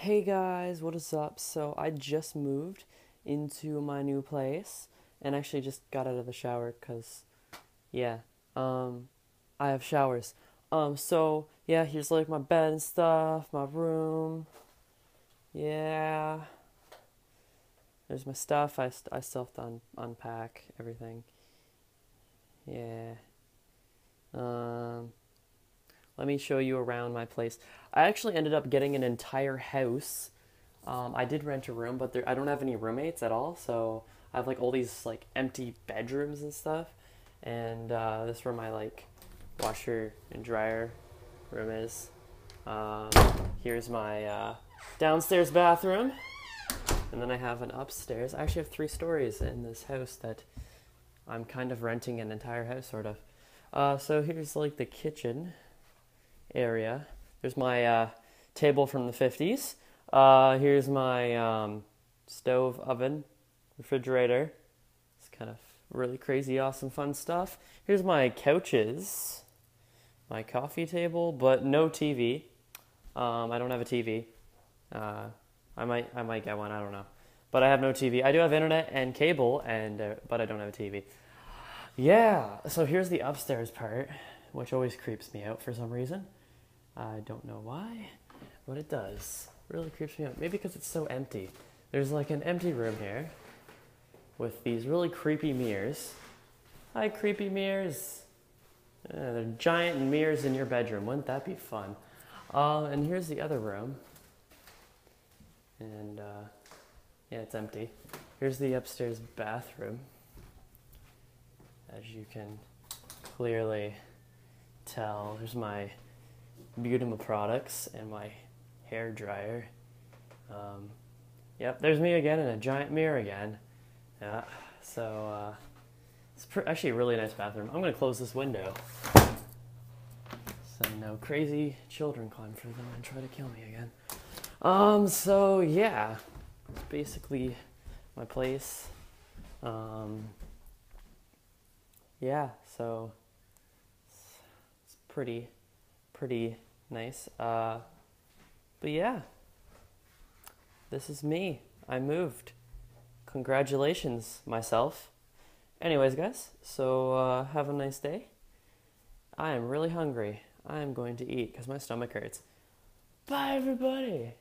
Hey guys, what is up? So I just moved into my new place and actually just got out of the shower cuz yeah, um I have showers. Um so yeah, here's like my bed and stuff, my room. Yeah. There's my stuff. I, st- I still have to un- unpack everything. Yeah. Um let me show you around my place. I actually ended up getting an entire house. Um, I did rent a room, but there, I don't have any roommates at all, so I have like all these like empty bedrooms and stuff. And uh, this is where my like washer and dryer room is. Um, here's my uh, downstairs bathroom, and then I have an upstairs. I actually have three stories in this house that I'm kind of renting an entire house, sort of. Uh, so here's like the kitchen area. There's my uh, table from the 50s. Uh, here's my um, stove, oven, refrigerator. It's kind of really crazy, awesome, fun stuff. Here's my couches, my coffee table, but no TV. Um, I don't have a TV. Uh, I might, I might get one. I don't know, but I have no TV. I do have internet and cable, and uh, but I don't have a TV. Yeah. So here's the upstairs part, which always creeps me out for some reason. I don't know why, but it does. Really creeps me out. Maybe because it's so empty. There's like an empty room here with these really creepy mirrors. Hi, creepy mirrors. Uh, they're giant mirrors in your bedroom. Wouldn't that be fun? Um, and here's the other room. And uh, yeah, it's empty. Here's the upstairs bathroom. As you can clearly tell, there's my Beautima products and my hair dryer. Um, yep, there's me again in a giant mirror again. Yeah, so uh, it's actually a really nice bathroom. I'm gonna close this window so no crazy children climb through them and try to kill me again. Um, so yeah, it's basically my place. Um, yeah, so it's, it's pretty pretty nice. Uh, but yeah, this is me. I moved. Congratulations, myself. Anyways, guys, so uh, have a nice day. I am really hungry. I am going to eat because my stomach hurts. Bye, everybody.